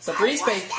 So three space.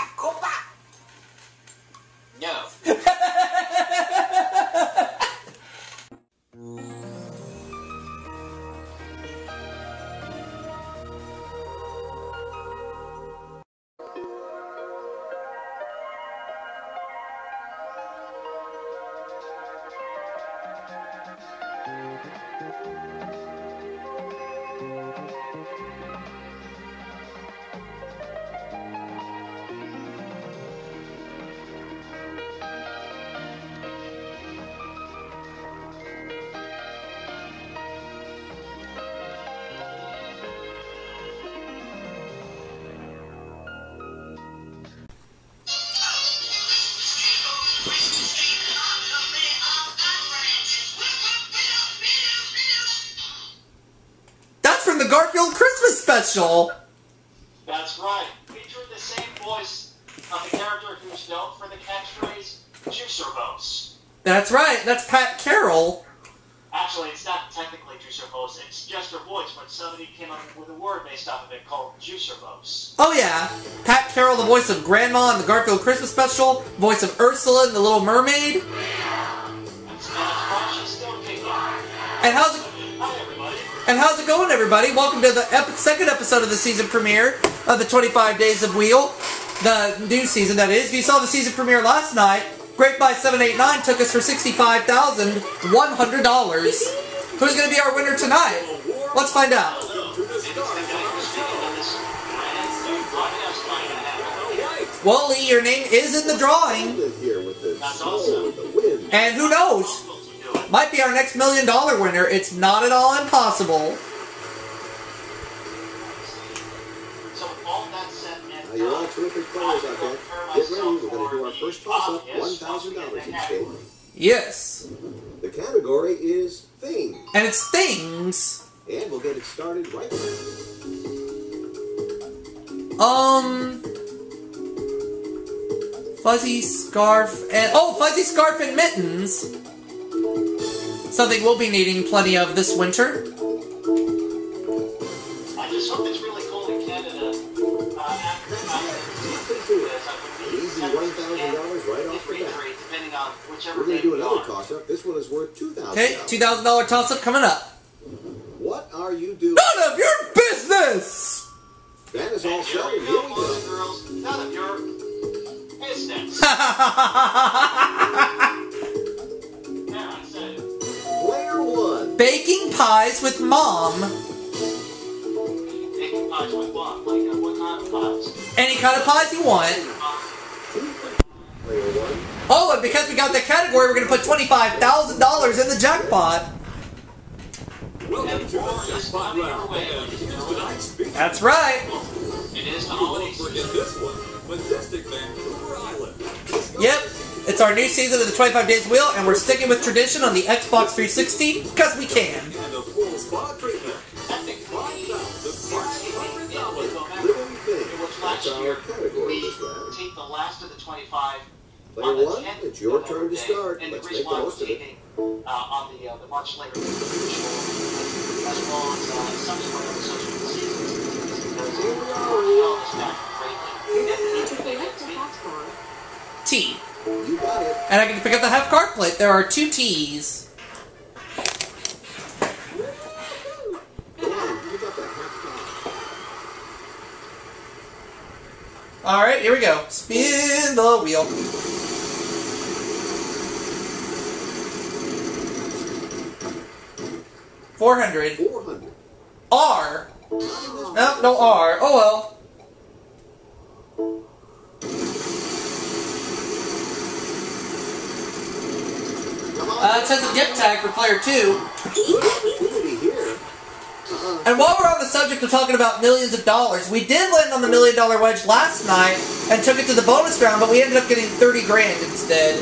Special. That's right. Featuring the same voice of the character who's known for the catchphrase Juicer Bose. That's right. That's Pat Carroll. Actually, it's not technically Juicer Bose, it's just her voice, but somebody came up with a word based off of it called Juicer Bose. Oh yeah, Pat Carroll, the voice of Grandma in the Garfield Christmas special, voice of Ursula in The Little Mermaid. That's, that's why she's still kicking. And how's it? And how's it going, everybody? Welcome to the ep- second episode of the season premiere of the 25 Days of Wheel, the new season that is. If you saw the season premiere last night, Grapebuy789 took us for $65,100. Who's going to be our winner tonight? Let's find out. Maybe it's the guy who's speaking on this brand new broadcast line and a half. Wally, your name is in the drawing. live here with the That's snow awesome. and the wind. And who knows? Do it. Might be our next million dollar winner. It's not at all impossible. So with all that said and Now, you're all done, terrific players out there. Get ready, we're going to do our first toss-up, $1,000 each game. Yes. The category is things, And it's things. and we'll get it started right now. Um. Fuzzy scarf and. Oh, fuzzy scarf and mittens! Something we'll be needing plenty of this winter. I just hope it's really cold in Canada. Uh, after, after Nothing to it. this, I would An be easy $1,000 right off the bat. depending on whichever We're going to do another are. toss-up. This one is worth $2,000. Okay, $2,000 toss up coming up. What are you doing? None of your business! That is all And here we go, boys and girls. None of your business. Baking pies with mom. Taking pies with what? Like, what kind of pies? Any kind of pies you want. Oh, and because we got the category, we're going to put $25,000 in the jackpot. And war is coming your way, ladies and gentlemen. That's right. It is the holiday season. this one. Majestic Vancouver Island. Yep, it's our new season of the 25 Days Wheel, and we're sticking with tradition on the Xbox 360 because we can. And a full spa treatment. Living thing. Last year, we take the last of the 25 Player one, it's your turn to start. And Let's the make reason the why we're most of it. taking uh, on the, uh, the much later as well as uh, subsequent episodes of the season, is because Here we we are. held this back greatly. And each thing gets me. T. You got it. And I get to pick up the half card plate. There are two T's. Go on, pick up that half Alright, here we go. Spin the wheel. Four hundred. Four hundred. R. Not in this No, no R. Oh well. Come on. It says a gift tag for player two. Good opportunity here. And while we're on the subject of talking about millions of dollars, we did land on the million dollar wedge last night and took it to the bonus round, but we ended up getting 30 grand instead.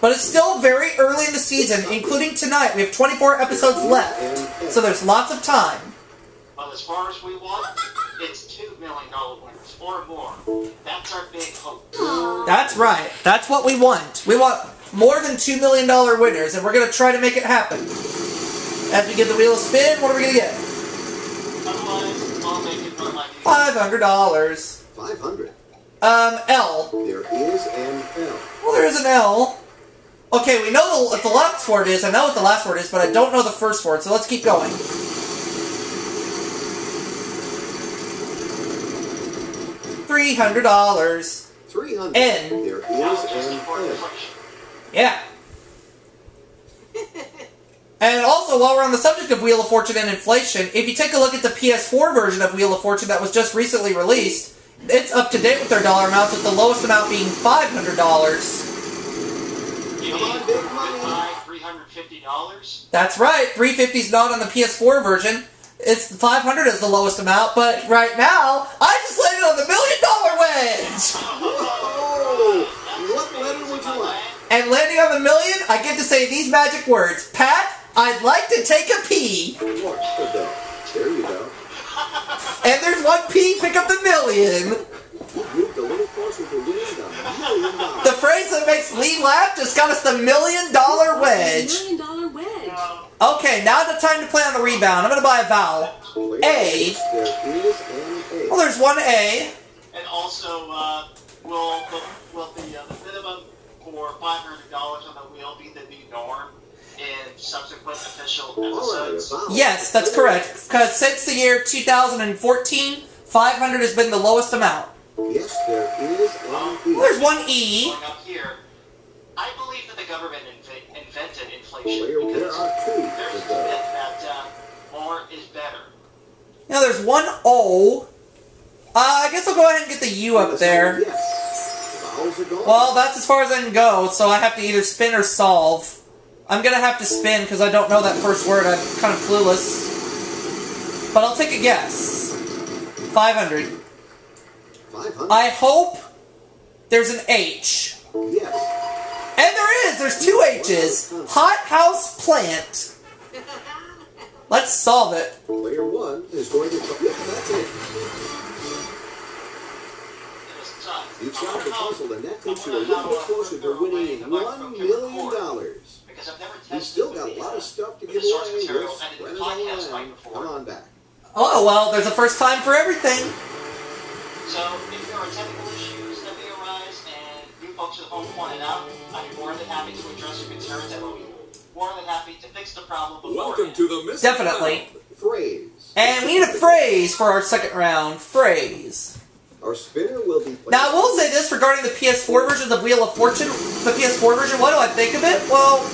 But it's still very early in the season, including tonight. We have 24 episodes left, so there's lots of time. But as far as we want, it's $2 million winners or more. That's our big hope. That's right. That's what we want. We want more than $2 million winners, and we're going to try to make it happen. As we get the wheel a spin, what are we going to get? Otherwise, I'll make it for my $500. 500. Um, L. There is an L. Well, there is an L. Okay, we know the, what the last word is. I know what the last word is, but I don't know the first word. So let's keep going. Three hundred dollars. 300. N. There is an N. inflation. Yeah. And also, while we're on the subject of Wheel of Fortune and inflation, if you take a look at the PS4 version of Wheel of Fortune that was just recently released, it's up to date with their dollar amounts, with the lowest amount being five hundred dollars. You Come on, mean big money. $350? That's right. 350 is not on the PS4 version. It's 500 is the lowest amount, but right now I just landed on the million dollar wedge. Oh! What letter would you like? And landing on the million, I get to say these magic words: Pat, I'd like to take a pee. Watch the dough. There you go. And there's one P. Pick up the million. You moved a little closer to winning the million dollars. The phrase that makes Lee laugh just got us the million dollar wedge. Million dollar wedge. Okay, now the time to play on the rebound. I'm gonna buy a vowel. Player A. H, There is an Well, A. there's one A. And also, uh, will the, will the, uh, the minimum for $500 on the wheel be the new norm in subsequent official All right, a episodes? Yes, that's correct. Because since the year 2014, 500 has been the lowest amount. Yes, there is an Well, E. there's one E. Going up here, I believe that the government inv- invented inflation Player, there because are two there's to a myth that uh, more is better. Now there's one O. Uh, I guess I'll go ahead and get the U up there. Yes. Vowels are gone. Well, that's as far as I can go, so I have to either spin or solve. I'm gonna have to spin because I don't know that first word. I'm kind of clueless. But I'll take a guess. 500. 500. I hope there's an H. Yes. And there is! There's two H's. Hot house plant. Let's solve it. Player one is going to. Yeah, that's. It was tough. You've solved the puzzle, and that I takes you a little bit closer to winning away the microphone one can million record. dollars. Because I've never tested You've still got a lot of stuff to give away. material the run it podcast all right in. before. Come on back. Oh, well, there's a first time for everything. So if there are technical issues that may arise and you folks at home point it out, I'd be more than happy to address your concerns and will be more than happy to fix the problem Welcome to the Mystic Definitely. Phrase. And we need a phrase for our second round. Phrase. Our spinner will be. Now, I will say this regarding the PS4 version of Wheel of Fortune. The PS4 version, what do I think of it? Well,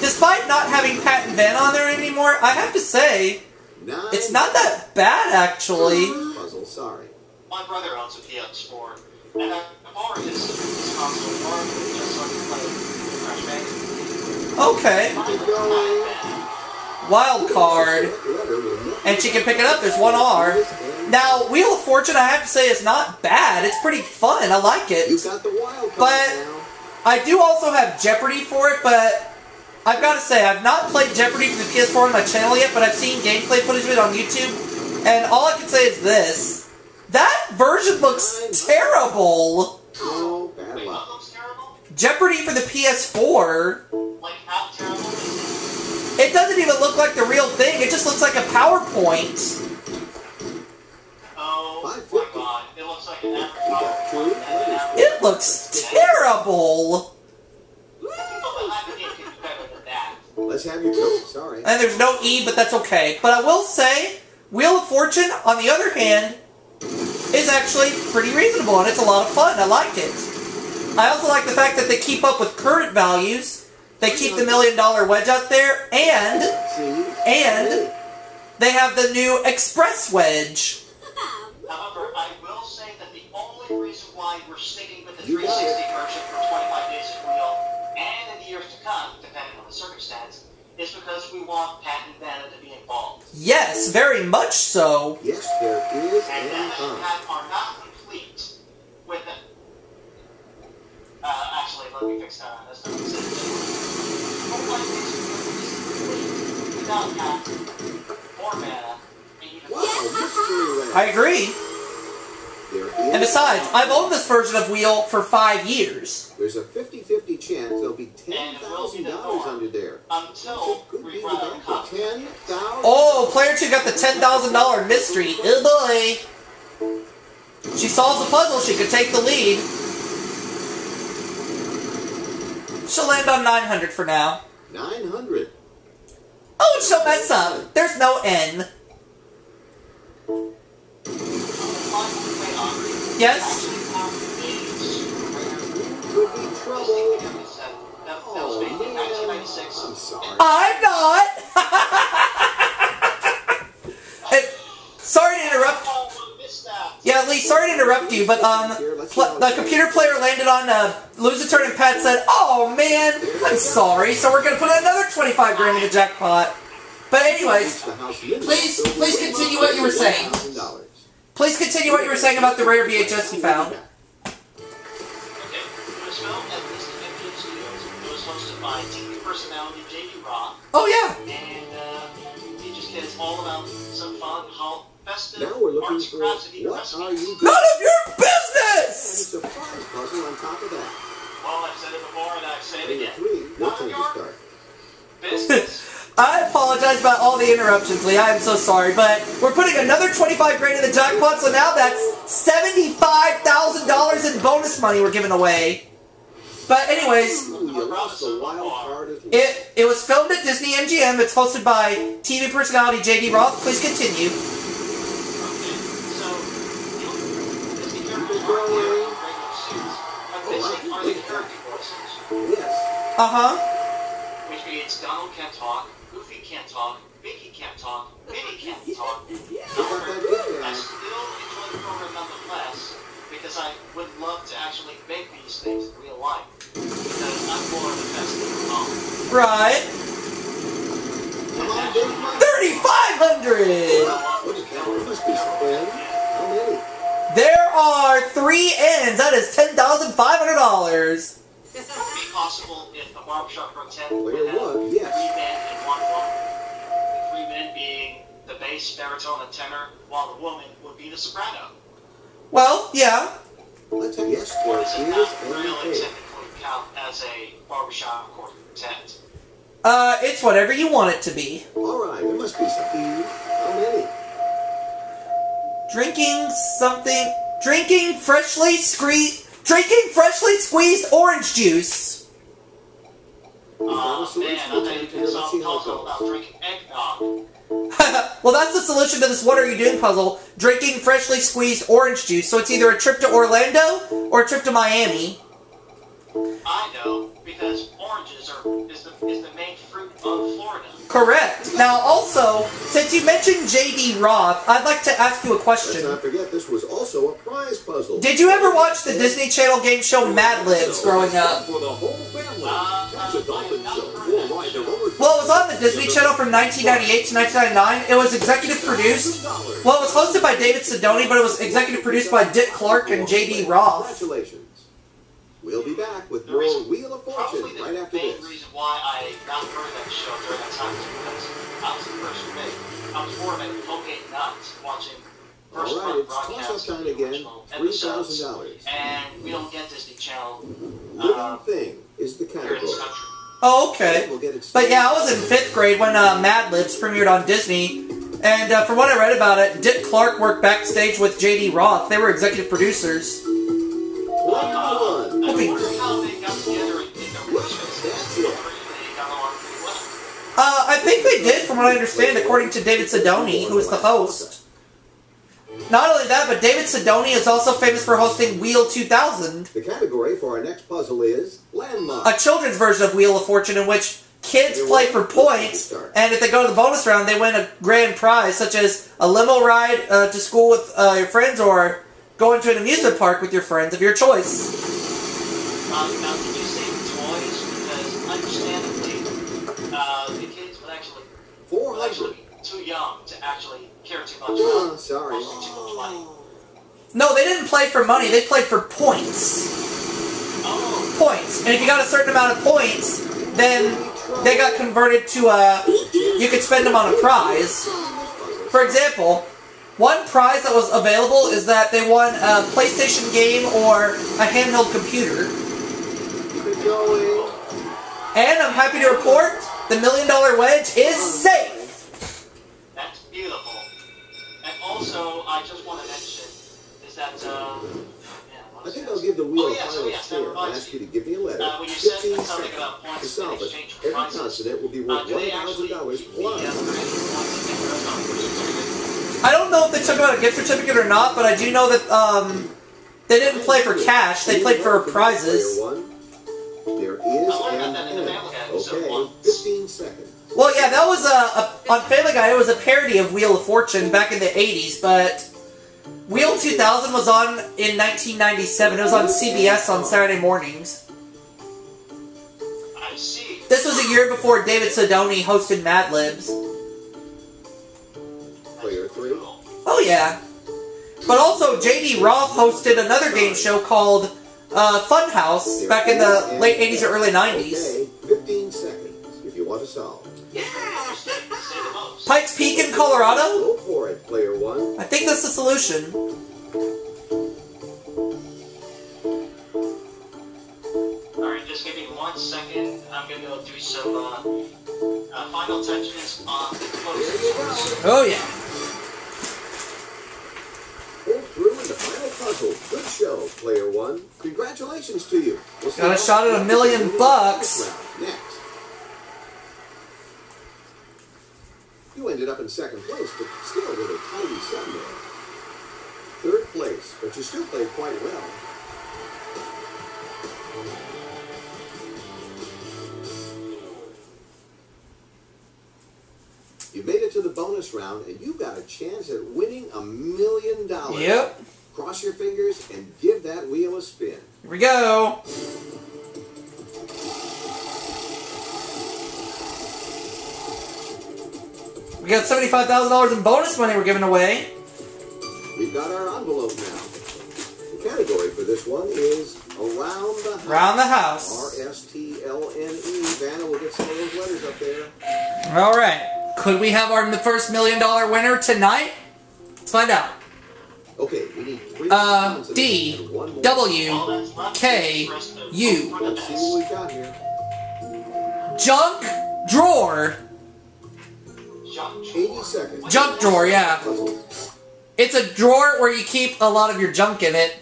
despite not having Pat and Van on there anymore, I have to say, Nine. it's not that bad, actually. Puzzle. Sorry. My brother owns a PS4, and I borrowed his, his console just so I could play Crash Bandicoot. Okay. Mine going. was not bad. Wild card. Letter will not And she can pick it up. There's one R. Now, Wheel of Fortune, I have to say, is not bad. It's pretty fun. I like it. You got the wild card But- now. I do also have Jeopardy for it, but I've got to say, I've not played Jeopardy for the PS4 on my channel yet, but I've seen gameplay footage of it on YouTube, and all I can say is this. That version looks terrible! No bad luck. what looks terrible? Jeopardy for the PS4, Like, how terrible it doesn't even look like the real thing, it just looks like a PowerPoint. it? Oh, my 550. god. It looks like an average You got PowerPoint two and an letters. average- It looks terrible! People behind the game can do better looks terrible! Let's have you go. Sorry. And there's no E, but that's okay. But I will say, Wheel of Fortune, on the other hand, is actually pretty reasonable and it's a lot of fun. I like it. I also like the fact that they keep up with current values. They keep the million dollar wedge out there, and and they have the new express wedge. why we're sticking with the 360 version for 25 days at wheel and in the years to come, depending on the circumstance, is because we want Pat and Vanna to be involved. Yes, very much so. Yes, there is And an Vanna and. Pat are not complete with it. Uh, actually, let me fix that. That's not what it says. 25 days at wheel is complete without Pat or Vanna. and even Wow, mystery round. I agree. There is And besides, I've owned this version of Wheel for five years. There's a 50-50 chance there'll be And it will be the $10,000 under there. until Could be the run out of bank for 10000 Oh, player two got the ten thousand dollar mystery. Oh boy. she solves the puzzle, she could take the lead. She'll land on 900 for now. 900. Oh, she'll mess up. There's no N. Yes? 1996. I'm not. Sorry to interrupt. Oh. Yeah, Lee, sorry to interrupt you, but um, the computer player landed on uh, lose a turn, and Pat said, "Oh man, I'm sorry." So we're gonna put another 25 grand in the jackpot. But anyways, Please- please continue what you were saying. $1,000. please continue what you were saying about the rare VHS you found. Okay. It was at Disney MGM Studios. Was hosted by TV personality J.D. Roth, Oh yeah, and uh, he just gets all about some fun, how festive Now we're looking arts for crafts and even what recipes. are you none of your And a business. surprise puzzle on top of that. Well, I've said it before and I've said it again. three, your None of to your start. business. I apologize about all the interruptions, Lee. I am so sorry, but we're putting another 25 grand in the jackpot, so now that's $75,000 in bonus money we're giving away. But anyways, Ooh, you lost the wild card as well. it it was filmed at Disney MGM. It's hosted by TV personality JD Roth. Please continue. Okay, so you know, Disney characters aren't here in regular suits, but Disney are the character voices, Yes. Uh huh. which means Donald can't talk, Goofy can't talk, Mickey can't talk, Minnie can't talk. However, I still enjoy the program nonetheless because I would love to actually make these things in real life because I'm more of a festive mom. Right. Come on, Dave. Thirty-five hundred. Look at that. There must be some friends. How many? There are three ends. That is ten thousand five hundred dollars. Would it be possible if the barbershop quartet Player would have one, yes. Bass, baritone, and tenor, while the woman would be the soprano. Well, yeah. Let's have yes Or for does it not really technically count as a barbershop quartet? Uh, it's whatever you want it to be. All right, there must be something. How many? Drinking something. Drinking freshly squeezed. Drinking freshly squeezed orange juice. We've Oh a man, I'll tell you attempt here. this. Let's I'll see how tell it us all about drinking eggnog. well, that's the solution to this what are you doing puzzle. Drinking freshly squeezed orange juice. So it's either a trip to Orlando or a trip to Miami. I know because oranges are is the is the main fruit of Florida. Correct. Now, also, since you mentioned J.D. Roth, I'd like to ask you a question. Let's question. not forget this was also a prize puzzle. Did you ever watch the Disney Channel game show Mad Libs growing up? For the whole family. Uh, We'll ride the roller Well, it was on the Disney Channel from 1998 to 1999. It was executive produced. Well, it was hosted by David Sidoni, but it was executive produced by Dick Clark and J.D. Roth. Congratulations. We'll be back with The more Wheel of Fortune Probably the right after main this. reason why I got heard that show during that time was because I was the first mate. I was more of a cocaine nut watching first All right, run it's broadcasts toss-up of time again. $3,000. and we don't get Disney Channel Living uh, thing is the here in category. This country. Oh, okay. We'll get it But yeah, I was in fifth grade when uh, Mad Libs premiered on Disney. And uh, from what I read about it, Dick Clark worked backstage with J.D. Roth. They were executive producers. One to one. I wonder how they got together and did their research. That's it. They got along pretty well. Uh, I think they did, from what I understand, according to David Sidoni, who is the host. Not only that, but David Sidoni is also famous for hosting Wheel 2000, The category for our next puzzle is Landmark. a children's version of Wheel of Fortune in which kids play for points, and if they go to the bonus round, they win a grand prize, such as a limo ride uh, to school with uh, your friends or going to an amusement park with your friends of your choice. Uh, now, did you say toys? Because understandably, uh, the kids would actually, Four would actually hundred. be too young to actually care too much Oh, about sorry. costing money. Oh. No, they didn't play for money, they played for points. Oh, Points. And if you got a certain amount of points, then they got converted to a. You could spend them on a prize. For example, one prize that was available is that they won a PlayStation game or a handheld computer. Keep it going. And I'm happy to report the million dollar wedge is safe. That's beautiful. And also, I just want to mention, is that, uh... I think? I'll give the wheel Oh, a yes, final yes, that spin and ask you to give me a letter. Uh, when you said 15 something seconds. about points To solve it. every prizes, consonant will be Uh, worth do they actually $1,000 give plus. uh, points in there or not? I don't know if they took out a gift certificate or not, but I do know that um, they didn't play for cash. They played for prizes. There is I learned an that in the end. Family Guy Okay, once. 15 seconds. Well, yeah, that was a, a on Family Guy. It was a parody of Wheel of Fortune back in the '80s, but Wheel 2000 was on in 1997. It was on CBS on Saturday mornings. I see. This was a year before David Sidoni hosted Mad Libs. Player three. Oh yeah, but also J.D. Roth hosted another game show called uh, Funhouse back in the late '80s or early '90s. Okay, 15 seconds if you want to solve. Yeah, Pikes Peak in Colorado. Go for it, player one. I think that's the solution. Alright, just give me one second. I'm gonna go do some uh, uh, final touches on the There you go. closest. Oh yeah. Pull through in the final puzzle. Good show, player one. Congratulations to you. We'll see Got a shot at a million do in the bucks. Next. You ended up in second place, but still with a tiny sum there. Third place, but you still played quite well. You made it to the bonus round, and you got a chance at winning a million dollars. Yep. Cross your fingers and give that wheel a spin. Here we go. Got seventy-five thousand dollars in bonus money we're giving away. We've got our envelope now. The category for this one is Around the House. Around the house. R-S-T-L-N-E. Vanna will get some of those letters up there. All right. Could we have our first million dollar winner tonight? Let's find out. Okay, we need three Uh, D, and one more. W, All that's left K, is for us to U. hope for 80 seconds. Junk drawer, yeah. It's a drawer where you keep a lot of your junk in it.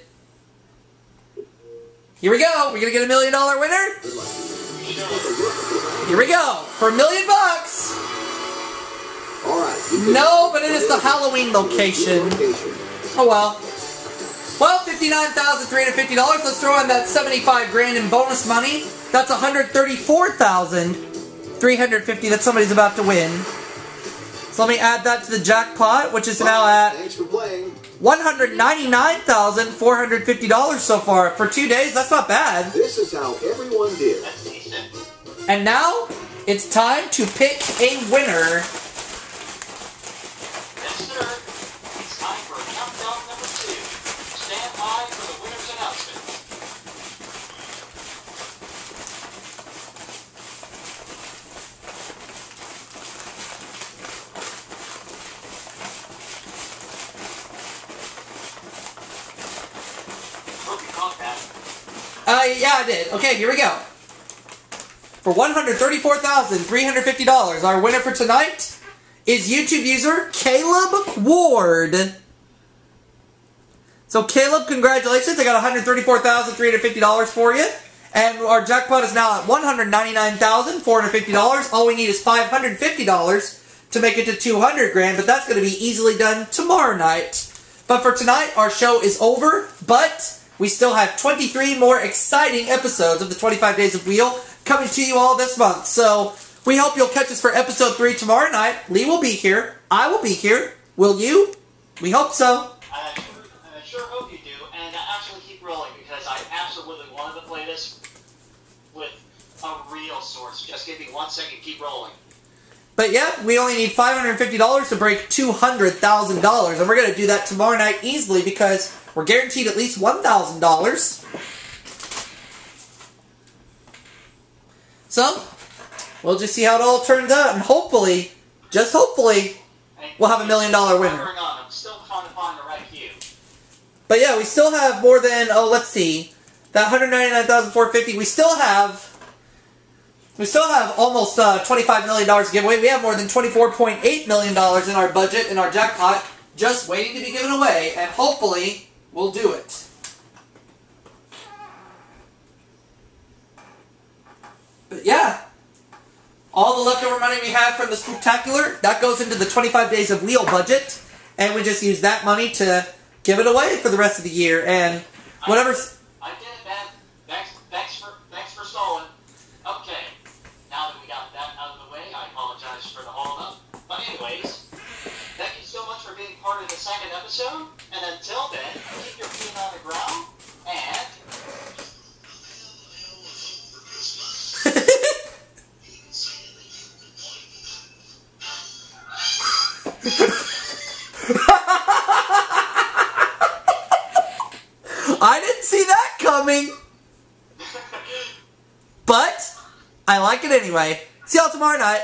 Here we go. We're gonna get a million dollar winner. Good luck. Take a look at Here we go for a million bucks. this. All right. No, but it is the Halloween location. Oh well. Well, fifty-nine thousand three hundred fifty dollars. Let's throw in that seventy-five grand in bonus money. That's one hundred thirty-four thousand three hundred fifty that somebody's about to win. So let me add that to the jackpot, which is now at Thanks for playing. one hundred ninety-nine thousand four hundred fifty dollars so far for two days. That's not bad. This is how everyone did. And now it's time to pick a winner. Yes, sir. It's time for countdown number two. Stand by for the winner's announcement. Hope you caught that. Yeah, I did. Okay, here we go. For $134,350, our winner for tonight is YouTube user Caleb Ward. So, Caleb, congratulations. I got $134,350 for you. And our jackpot is now at $199,450. All we need is $550 to make it to 200 grand, but that's going to be easily done tomorrow night. But for tonight, our show is over, but we still have 23 more exciting episodes of the 25 Days of Wheel coming to you all this month. So we hope you'll catch us for episode 3 tomorrow night. Lee will be here. I will be here. Will you? We hope so. I sure, I sure hope you do, and uh, actually keep rolling because I absolutely wanted to play this with a real source. Just give me one second, keep rolling. But yeah, we only need $550 to break $200,000. And we're going to do that tomorrow night easily because we're guaranteed at least $1,000. So, we'll just see how it all turns out. And hopefully, just hopefully, We'll have a million dollar winner. Hovering on, I'm still trying to find the right cue. But yeah, we still have more than oh, let's see, that hundred ninety nine thousand four fifty. We still have, we still have almost uh, twenty five million dollars to give away. We have more than twenty four point eight million dollars in our budget in our jackpot, just waiting to be given away. And hopefully, we'll do it. But yeah, all the leftover money we have from the spectacular that goes into the 25 days of wheel budget, and we just use that money to give it away for the rest of the year and whatever. I did it, man. Thanks, thanks for, thanks for stalling. Okay, now that we got that out of the way, I apologize for the hold up. But anyways, thank you so much for being part of the second episode. And until then, keep your feet on the ground and I didn't see that coming, but I like it anyway. See y'all tomorrow night.